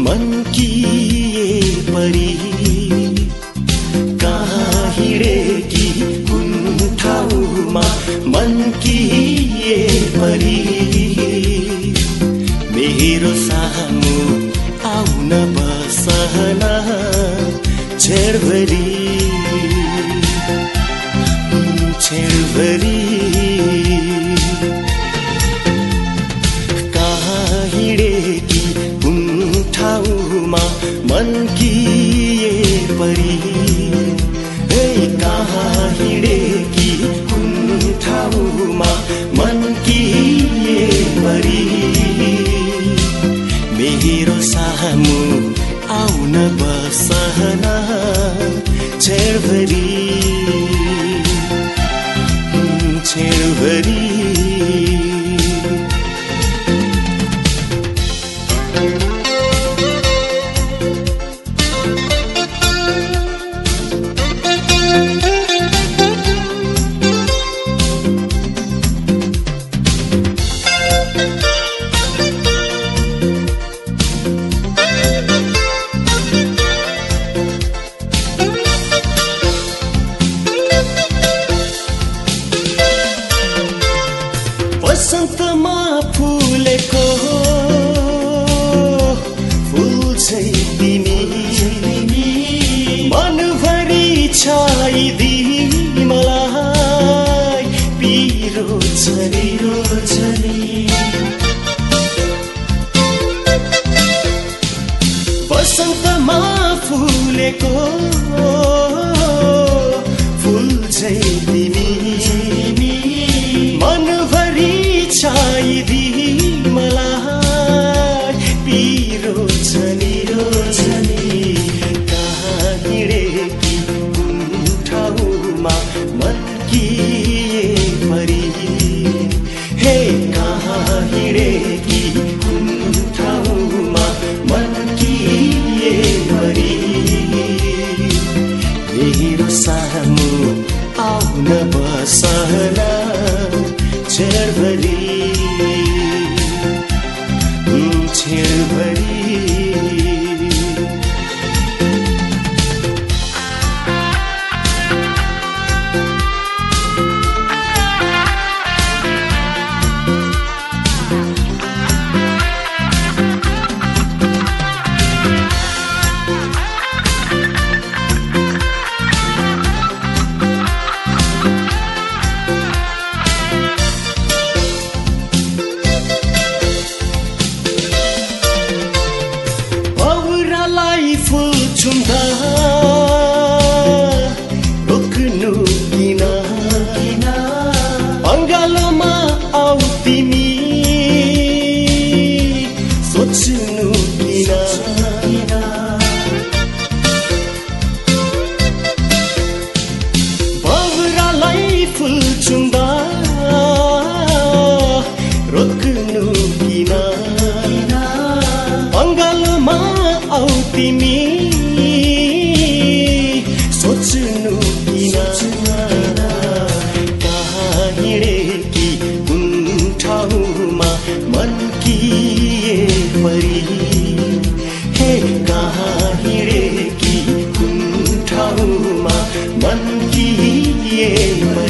मन कि परी। कहाँ हिँडेकी कुन ठाउँमा मन कि परी। मेरो सामु आउन बसहन छेडभरि। छेडभरि। मन कि परी ए कहाँ हिँडेकी कुन ठाउँमा मन कि परी मेरो सामु आउन बसहन। छेडभरि वसन्तमा फुलेको फुल चाहिँ तिमी। मनभरि छाइदी मलाई। पिरो छरिरो छरी। वसन्तमा फुलेको फुल चाहिँ तिमी। छेडभरि छेडभरि तिमी सोच्नु किन कहाँ हिँडेकी कुन ठाउँमा मन किए परि? हे कहाँ हिँडेकी कुन ठाउँमा मन किए परि?